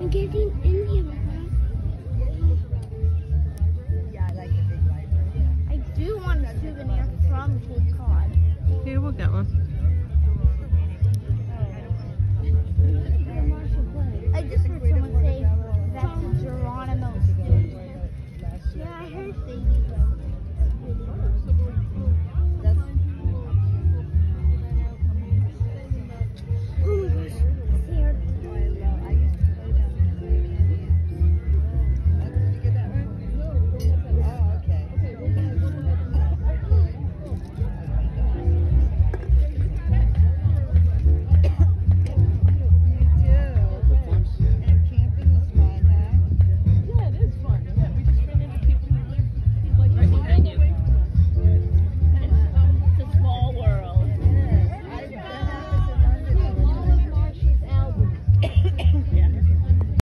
I'm getting in here, Mama. Yeah, I like the big library. I do want a souvenir from Cape Cod. Here, we'll get one.